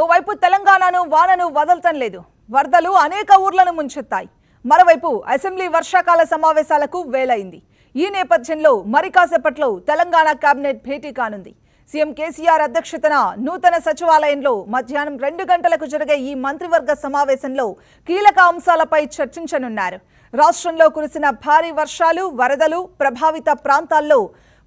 ఓవైపు తెలంగాణను వానను వదలటం లేదు. వరదలు అనేక ఊర్లను ముంచెత్తాయి. మరోవైపు అసెంబ్లీ వర్షాకాల సమావేశాలకు వేలైంది. ఈ నేపథ్యంలో మరి కాసేపట్లో తెలంగాణ కేబినెట్ భేటీ కానుంది. సీఎం కేసీఆర్ అధ్యక్షతన నూతన సచివాలయంలో మధ్యాహ్నం రెండు గంటలకు జరిగే ఈ మంత్రివర్గ సమావేశంలో కీలక అంశాలపై చర్చించనున్నారు. రాష్ట్రంలో కురిసిన భారీ వర్షాలు వరదలు ప్రభావిత ప్రాంతాల్లో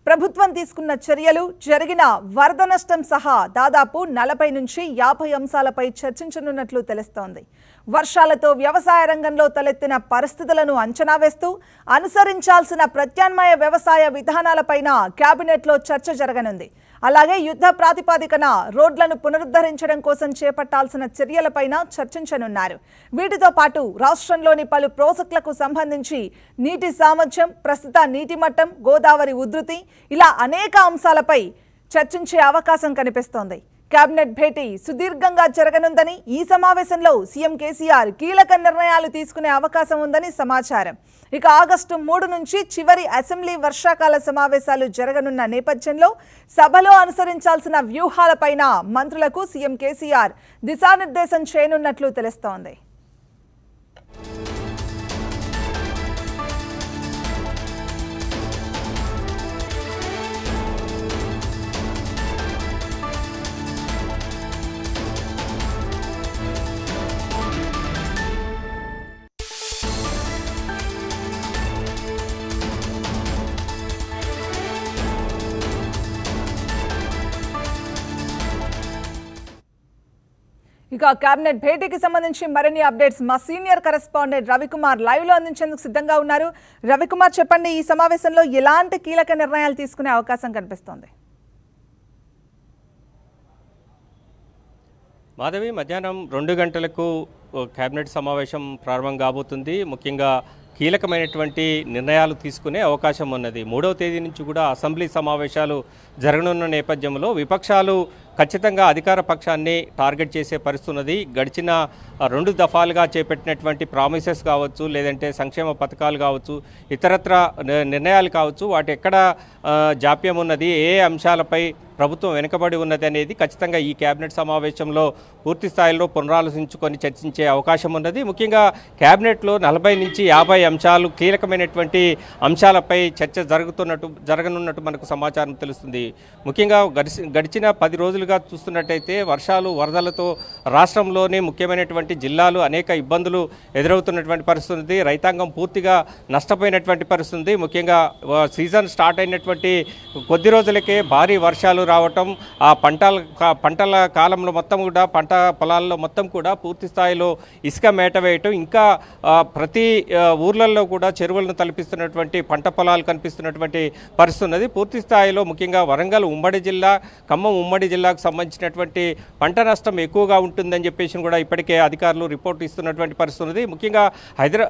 ప్రభుత్వం తీసుకున్న చర్యలు జరిగిన వరద నష్టం సహా దాదాపు నలభై నుంచి యాభై అంశాలపై చర్చించనున్నట్లు తెలుస్తోంది. వర్షాలతో వ్యవసాయ రంగంలో తలెత్తిన పరిస్థితులను అంచనా వేస్తూ అనుసరించాల్సిన ప్రత్యామ్నాయ వ్యవసాయ విధానాలపైన కేబినెట్లో చర్చ జరగనుంది. అలాగే యుద్ధ ప్రాతిపాదికన రోడ్లను పునరుద్ధరించడం కోసం చేపట్టాల్సిన చర్యలపైన చర్చించనున్నారు. వీటితో పాటు రాష్ట్రంలోని పలు ప్రాజెక్టులకు సంబంధించి నీటి సామర్థ్యం ప్రస్తుత నీటి మట్టం గోదావరి ఉధృతి ఇలా అనేక అంశాలపై చర్చించే అవకాశం కనిపిస్తోంది. కేబినెట్ భేటీ సుదీర్ఘంగా జరగనుందని ఈ సమావేశంలో సీఎం కేసీఆర్ కీలక నిర్ణయాలు తీసుకునే అవకాశం ఉందని సమాచారం. ఇక ఆగస్టు మూడు నుంచి చివరి అసెంబ్లీ వర్షాకాల సమావేశాలు జరగనున్న నేపథ్యంలో సభలో అనుసరించాల్సిన వ్యూహాలపైన మంత్రులకు సీఎం కేసీఆర్ దిశానిర్దేశం చేయనున్నట్లు తెలుస్తోంది. ఇక కేబినెట్ భేటీకి సంబంధించి మరిన్ని అప్డేట్స్ మా సీనియర్ కరెస్పాండెంట్ రవికుమార్ లైవ్లో అందించేందుకు సిద్ధంగా ఉన్నారు. రవికుమార్ చెప్పండి ఈ సమావేశంలో ఎలాంటి కీలక నిర్ణయాలు తీసుకునే అవకాశం కనిపిస్తోంది? మాధవి మధ్యాహ్నం రెండు గంటలకు కేబినెట్ సమావేశం ప్రారంభం కాబోతుంది. ముఖ్యంగా కీలకమైనటువంటి నిర్ణయాలు తీసుకునే అవకాశం ఉన్నది. మూడవ తేదీ నుంచి కూడా అసెంబ్లీ సమావేశాలు జరగనున్న నేపథ్యంలో విపక్షాలు ఖచ్చితంగా అధికార పక్షాన్ని టార్గెట్ చేసే పరిస్థితి ఉన్నది. గడిచిన రెండు దఫాలుగా చేపట్టినటువంటి ప్రామిసెస్ కావచ్చు లేదంటే సంక్షేమ పథకాలు కావచ్చు ఇతరత్ర ని- నిర్ణయాలు కావచ్చు వాటి ఎక్కడ జాప్యం ఉన్నది ఏ అంశాలపై ప్రభుత్వం వెనుకబడి ఉన్నది అనేది ఖచ్చితంగా ఈ కేబినెట్ సమావేశంలో పూర్తి స్థాయిలో పునరాలోచించుకొని చర్చించే అవకాశం ఉన్నది. ముఖ్యంగా కేబినెట్లో నలభై నుంచి యాభై అంశాలు కీలకమైనటువంటి అంశాలపై చర్చ జరుగుతున్నట్టు జరగనున్నట్టు మనకు సమాచారం తెలుస్తుంది. ముఖ్యంగా గడిచి గడిచిన పది రోజులుగా చూస్తున్నట్టయితే వర్షాలు వరదలతో రాష్ట్రంలోనే ముఖ్యమైనటువంటి జిల్లాలు అనేక ఇబ్బందులు ఎదురవుతున్నటువంటి పరిస్థితి రైతాంగం పూర్తిగా నష్టపోయినటువంటి పరిస్థితి ముఖ్యంగా సీజన్ స్టార్ట్ అయినటువంటి కొద్ది రోజులకే భారీ వర్షాలు రావటం ఆ పంటల పంటల కాలంలో మొత్తం కూడా పంట పొలాల్లో మొత్తం కూడా పూర్తి స్థాయిలో ఇసుక మేట వేయటం ఇంకా ప్రతి ఊర్లలో కూడా చెరువులను తలపిస్తున్నటువంటి పంట పొలాలు కనిపిస్తున్నటువంటి పరిస్థితి ఉన్నది. పూర్తి స్థాయిలో ముఖ్యంగా వరంగల్ ఉమ్మడి జిల్లా ఖమ్మం ఉమ్మడి జిల్లా జిల్లాకు సంబంధించినటువంటి పంట నష్టం ఎక్కువగా ఉంటుందని చెప్పేసి కూడా ఇప్పటికే అధికారులు రిపోర్ట్ ఇస్తున్నటువంటి పరిస్థితి ఉంది ముఖ్యంగా హైదరా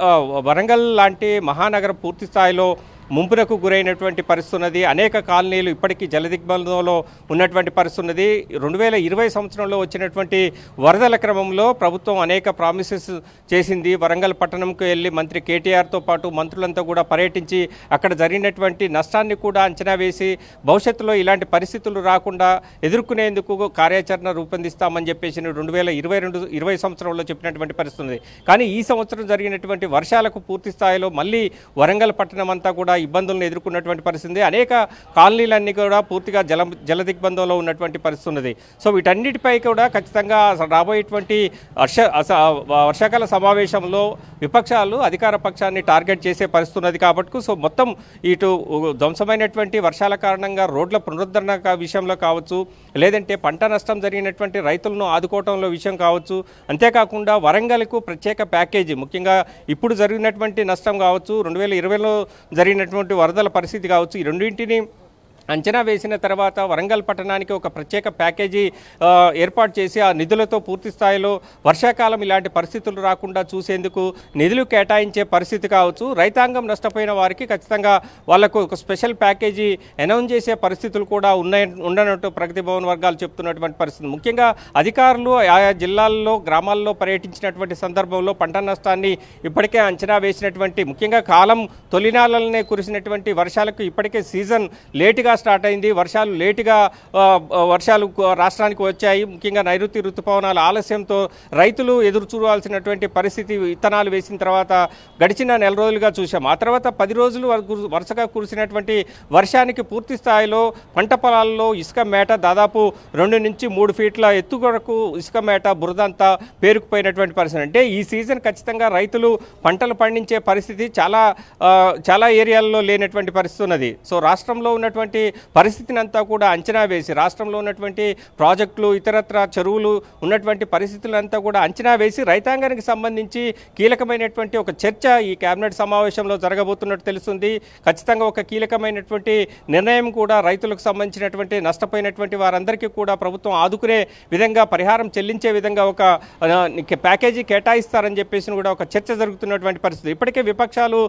వరంగల్ లాంటి మహానగరం పూర్తి స్థాయిలో ముంపునకు గురైనటువంటి పరిస్థితున్నది అనేక కాలనీలు ఇప్పటికీ జలదిగ్బంధంలో ఉన్నటువంటి పరిస్థితున్నది రెండు వేల ఇరవై సంవత్సరంలో వచ్చినటువంటి వరదల క్రమంలో ప్రభుత్వం అనేక ప్రామిసెస్ చేసింది. వరంగల్ పట్టణంకు వెళ్ళి మంత్రి కేటీఆర్తో పాటు మంత్రులంతా కూడా పర్యటించి అక్కడ జరిగినటువంటి నష్టాన్ని కూడా అంచనా వేసి భవిష్యత్తులో ఇలాంటి పరిస్థితులు రాకుండా ఎదుర్కొనేందుకు కార్యాచరణ రూపొందిస్తామని చెప్పేసి రెండు వేల ఇరవై రెండు ఇరవై సంవత్సరంలో చెప్పినటువంటి పరిస్థితి ఉంది కానీ ఈ సంవత్సరం జరిగినటువంటి వర్షాలకు పూర్తి స్థాయిలో మళ్ళీ వరంగల్ పట్టణం అంతా కూడా ఇబ్బందులను ఎదుర్కొన్నటువంటి పరిస్థితి అనేక కాలనీలన్నీ కూడా పూర్తిగా జల జల దిగ్బంధంలో ఉన్నటువంటి పరిస్థితి ఉన్నది. సో వీటన్నిటిపై కూడా ఖచ్చితంగా రాబోయేటువంటి వర్ష వర్షాకాల సమావేశంలో విపక్షాలు అధికార పక్షాన్ని టార్గెట్ చేసే పరిస్థితి ఉన్నది కాబట్టి సో మొత్తం ఇటు ధ్వంసమైనటువంటి వర్షాల కారణంగా రోడ్ల పునరుద్ధరణ విషయంలో కావచ్చు లేదంటే పంట నష్టం జరిగినటువంటి రైతులను ఆదుకోవటంలో విషయం కావచ్చు అంతేకాకుండా వరంగల్కు ప్రత్యేక ప్యాకేజీ ముఖ్యంగా ఇప్పుడు జరిగినటువంటి నష్టం కావచ్చు రెండు వేల ఇరవైలో జరిగిన జరిగినటువంటి వరదల పరిస్థితి కావచ్చు ఈ రెండింటిని అంచనా వేసిన తర్వాత వరంగల్ పట్టణానికి ఒక ప్రత్యేక ప్యాకేజీ ఏర్పాటు చేసి ఆ నిధులతో పూర్తి స్థాయిలో వర్షాకాలం ఇలాంటి పరిస్థితులు రాకుండా చూసేందుకు నిధులు కేటాయించే పరిస్థితి కావచ్చు. రైతాంగం నష్టపోయిన వారికి ఖచ్చితంగా వాళ్ళకు ఒక స్పెషల్ ప్యాకేజీ అనౌన్స్ చేసే పరిస్థితులు కూడా ఉన్నాయి ఉండనట్టు ప్రగతి భవన్ వర్గాలు చెప్తున్నటువంటి పరిస్థితి. ముఖ్యంగా అధికారులు ఆయా జిల్లాల్లో గ్రామాల్లో పర్యటించినటువంటి సందర్భంలో పంట నష్టాన్ని ఇప్పటికే అంచనా వేసినటువంటి ముఖ్యంగా కాలం తొలినాలనే కురిసినటువంటి వర్షాలకు ఇప్పటికే సీజన్ లేటుగా స్టార్ట్ అయింది. వర్షాలు లేటుగా వర్షాలు రాష్ట్రానికి వచ్చాయి. ముఖ్యంగా నైరుతి ఋతుపవనాల ఆలస్యంతో రైతులు ఎదురు చూడాల్సినటువంటి పరిస్థితి విత్తనాలు వేసిన తర్వాత గడిచిన నెల రోజులుగా చూసాం ఆ తర్వాత పది రోజులు వరుసగా కురిసినటువంటి వర్షానికి పూర్తి స్థాయిలో పంట పొలాల్లో ఇసుక మేట దాదాపు రెండు నుంచి మూడు ఫీట్ల ఎత్తు కొరకు ఇసుక మేట బురదంతా పేరుకుపోయినటువంటి పరిస్థితి. అంటే ఈ సీజన్ ఖచ్చితంగా రైతులు పంటలు పండించే పరిస్థితి చాలా చాలా ఏరియాల్లో లేనటువంటి పరిస్థితి ఉన్నది. సో రాష్ట్రంలో ఉన్నటువంటి పరిస్థితిని అంతా కూడా అంచనా వేసి రాష్ట్రంలో ఉన్నటువంటి ప్రాజెక్టులు ఇతరత్ర చెరువులు ఉన్నటువంటి పరిస్థితులంతా కూడా అంచనా వేసి రైతాంగానికి సంబంధించి కీలకమైనటువంటి ఒక చర్చ ఈ కేబినెట్ సమావేశంలో జరగబోతున్నట్టు తెలుస్తుంది. ఖచ్చితంగా ఒక కీలకమైనటువంటి నిర్ణయం కూడా రైతులకు సంబంధించినటువంటి నష్టపోయినటువంటి వారందరికీ కూడా ప్రభుత్వం ఆదుకునే విధంగా పరిహారం చెల్లించే విధంగా ఒక ప్యాకేజీ కేటాయిస్తారని చెప్పేసి కూడా ఒక చర్చ జరుగుతున్నటువంటి పరిస్థితి. ఇప్పటికే విపక్షాలు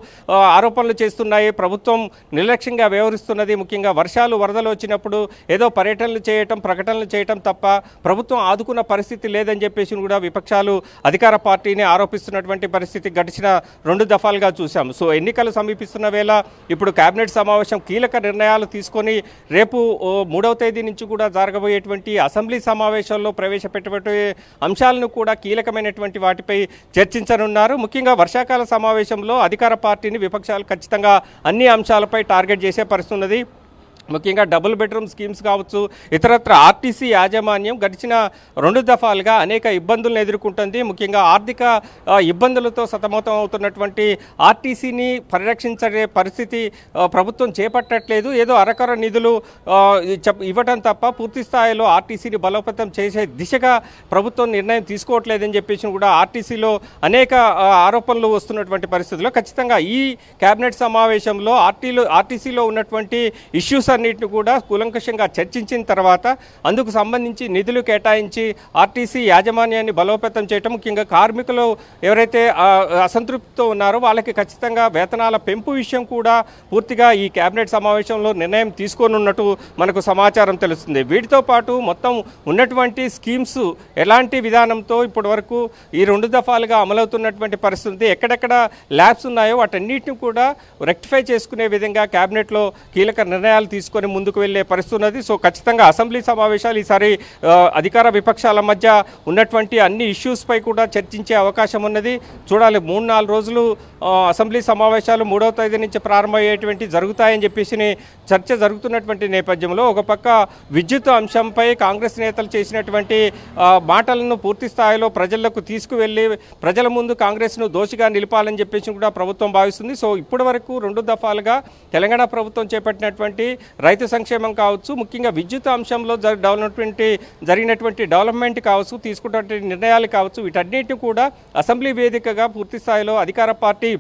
ఆరోపణలు చేస్తున్నాయి. ప్రభుత్వం నిర్లక్ష్యంగా వ్యవహరిస్తున్నది ముఖ్యంగా వర్షాలు వరదలు వచ్చినప్పుడు ఏదో పర్యటనలు చేయటం ప్రకటనలు చేయటం తప్ప ప్రభుత్వం ఆదుకున్న పరిస్థితి లేదని చెప్పేసి కూడా విపక్షాలు అధికార పార్టీని ఆరోపిస్తున్నటువంటి పరిస్థితి గడిచిన రెండు దఫాలుగా చూశాం. సో ఎన్నికలు సమీపిస్తున్న వేళ ఇప్పుడు కేబినెట్ సమావేశం కీలక నిర్ణయాలు తీసుకొని రేపు ఓ, మూడవ తేదీ నుంచి కూడా జరగబోయేటువంటి అసెంబ్లీ సమావేశాల్లో ప్రవేశపెట్టబోయే అంశాలను కూడా కీలకమైనటువంటి వాటిపై చర్చించనున్నారు. ముఖ్యంగా వర్షాకాల సమావేశంలో అధికార పార్టీని విపక్షాలు ఖచ్చితంగా అన్ని అంశాలపై టార్గెట్ చేసే పరిస్థితి ఉన్నది. ముఖ్యంగా డబుల్ బెడ్రూమ్ స్కీమ్స్ కావచ్చు ఇతరత్ర ఆర్టీసీ యాజమాన్యం గడిచిన రెండు దఫాలుగా అనేక ఇబ్బందులను ఎదుర్కొంటుంది. ముఖ్యంగా ఆర్థిక ఇబ్బందులతో సతమతం అవుతున్నటువంటి ఆర్టీసీని పరిరక్షించే పరిస్థితి ప్రభుత్వం చేపట్టట్లేదు. ఏదో అరకర నిధులు ఇవ్వడం ఇవ్వటం తప్ప పూర్తి స్థాయిలో ఆర్టీసీని బలోపేతం చేసే దిశగా ప్రభుత్వం నిర్ణయం తీసుకోవట్లేదని చెప్పేసి కూడా ఆర్టీసీలో అనేక ఆరోపణలు వస్తున్నటువంటి పరిస్థితుల్లో ఖచ్చితంగా ఈ కేబినెట్ సమావేశంలో ఆర్టీలో ఆర్టీసీలో ఉన్నటువంటి ఇష్యూస్ వాటన్నిటిని కూడా కూలంకషంగా చర్చించిన తర్వాత అందుకు సంబంధించి నిధులు కేటాయించి ఆర్టీసీ యాజమాన్యాన్ని బలోపేతం చేయటం ముఖ్యంగా కార్మికులు ఎవరైతే అసంతృప్తితో ఉన్నారో వాళ్ళకి ఖచ్చితంగా వేతనాల పెంపు విషయం కూడా పూర్తిగా ఈ కేబినెట్ సమావేశంలో నిర్ణయం తీసుకోనున్నట్టు మనకు సమాచారం తెలుస్తుంది. వీటితో పాటు మొత్తం ఉన్నటువంటి స్కీమ్స్ ఎలాంటి విధానంతో ఇప్పటి వరకు ఈ రెండు దఫాలుగా అమలవుతున్నటువంటి పరిస్థితి ఎక్కడెక్కడ ల్యాబ్స్ ఉన్నాయో వాటన్నిటిని కూడా రెక్టిఫై చేసుకునే విధంగా కేబినెట్లో కీలక నిర్ణయాలు తీసుకొని ముందుకు వెళ్ళే పరిస్థితి ఉన్నది. సో ఖచ్చితంగా అసెంబ్లీ సమావేశాలు ఈసారి అధికార విపక్షాల మధ్య ఉన్నటువంటి అన్ని ఇష్యూస్పై కూడా చర్చించే అవకాశం ఉన్నది. చూడాలి మూడు నాలుగు రోజులు అసెంబ్లీ సమావేశాలు మూడవ తేదీ నుంచి ప్రారంభమయ్యేటువంటి జరుగుతాయని చెప్పేసి చర్చ జరుగుతున్నటువంటి నేపథ్యంలో ఒక పక్క విద్యుత్ అంశంపై కాంగ్రెస్ నేతలు చేసినటువంటి మాటలను పూర్తి స్థాయిలో ప్రజలకు తీసుకువెళ్ళి ప్రజల ముందు కాంగ్రెస్ను దోషిగా నిలపాలని చెప్పేసి కూడా ప్రభుత్వం భావిస్తుంది. సో ఇప్పటి వరకు రెండు దఫాలుగా తెలంగాణ ప్రభుత్వం చేపట్టినటువంటి రైతు సంక్షేమం కావచ్చు ముఖ్యంగా విద్యుత్ అంశంలో జ- డెవలప్మెంట్ జరిగినటువంటి డెవలప్మెంట్ కావచ్చు తీసుకున్నటువంటి నిర్ణయాలు కావచ్చు వీటన్నిటిని కూడా అసెంబ్లీ వేదికగా పూర్తి స్థాయిలో అధికార పార్టీ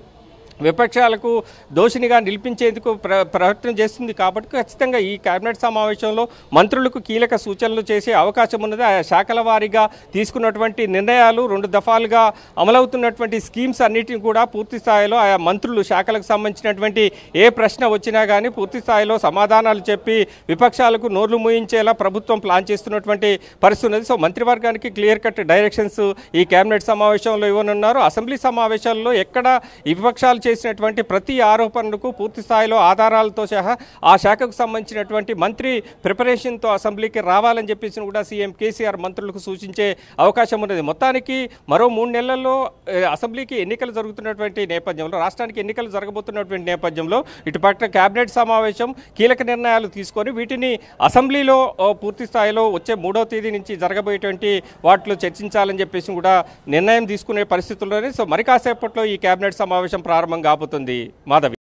విపక్షాలకు దోషినిగా నిలిపించేందుకు ప్ర ప్రయత్నం చేస్తుంది కాబట్టి ఖచ్చితంగా ఈ కేబినెట్ సమావేశంలో మంత్రులకు కీలక సూచనలు చేసే అవకాశం ఉన్నది. ఆ శాఖల వారీగా తీసుకున్నటువంటి నిర్ణయాలు రెండు దఫాలుగా అమలవుతున్నటువంటి స్కీమ్స్ అన్నిటిని కూడా పూర్తి స్థాయిలో ఆయా మంత్రులు శాఖలకు సంబంధించినటువంటి ఏ ప్రశ్న వచ్చినా కానీ పూర్తి స్థాయిలో సమాధానాలు చెప్పి విపక్షాలకు నోర్లు మూయించేలా ప్రభుత్వం ప్లాన్ చేస్తున్నటువంటి పరిస్థితి ఉన్నది. సో మంత్రివర్గానికి క్లియర్ కట్ డైరెక్షన్స్ ఈ కేబినెట్ సమావేశంలో ఇవ్వనున్నారు. అసెంబ్లీ సమావేశాల్లో ఎక్కడ ఈ విపక్షాలు చేసినటువంటి ప్రతి ఆరోపణలకు పూర్తి స్థాయిలో ఆధారాలతో సహా ఆ శాఖకు సంబంధించినటువంటి మంత్రి ప్రిపరేషన్తో అసెంబ్లీకి రావాలని చెప్పేసి కూడా సీఎం కేసీఆర్ మంత్రులకు సూచించే అవకాశం ఉన్నది. మొత్తానికి మరో మూడు నెలల్లో అసెంబ్లీకి ఎన్నికలు జరుగుతున్నటువంటి నేపథ్యంలో రాష్ట్రానికి ఎన్నికలు జరగబోతున్నటువంటి నేపథ్యంలో ఇటుపక్క కేబినెట్ సమావేశం కీలక నిర్ణయాలు తీసుకొని వీటిని అసెంబ్లీలో పూర్తి స్థాయిలో వచ్చే మూడో తేదీ నుంచి జరగబోయేటువంటి వాటిలో చర్చించాలని చెప్పేసి కూడా నిర్ణయం తీసుకునే పరిస్థితుల్లోనే. సో మరి కాసేపట్లో ఈ కేబినెట్ సమావేశం ప్రారంభం కాపుతుంది. మాధవి.